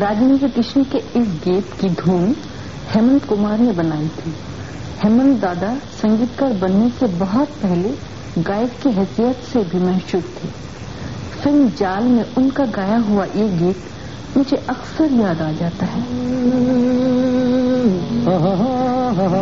راجنیندر کشن کے اس گیت کی دھوم ہیمنت کمار نے بنائی تھی۔ ہیمنت دادا سنگیتکار بننے سے بہت پہلے گائک کی حیثیت سے بھی محسوس تھے۔ فلم جال میں ان کا گایا ہوا یہ گیت مجھے اکثر یاد آ جاتا ہے۔ ہاں، ہاں، ہاں،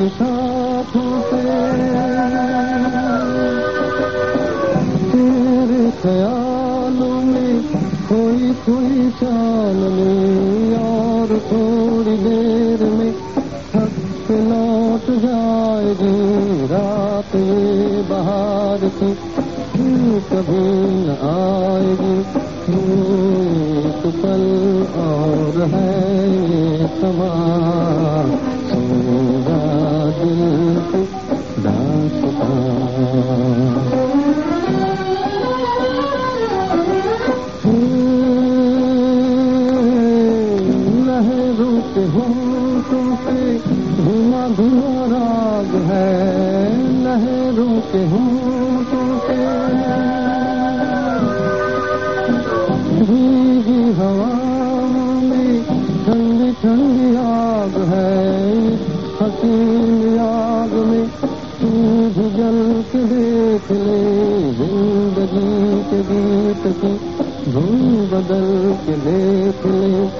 ساتھوں سے تیرے خیالوں میں کوئی کوئی چال لے اور تھوڑی دیر میں تھک لوٹ جائے گی۔ رات یہ بہار کی کبھی نہ آئے گی۔ پل اور ہے یہ تمام چہروں پہ ہوں تم سے گھنا گھنا راگ ہے لہروں پہ ہوں تم سے۔ بھیگی ہوا میں ٹھنڈی ٹھنڈی آگ ہے حکیل آگ میں سوج جل کے دیکھ لے، زندگی کے گیت کی دھن بدل کے دیکھ لے۔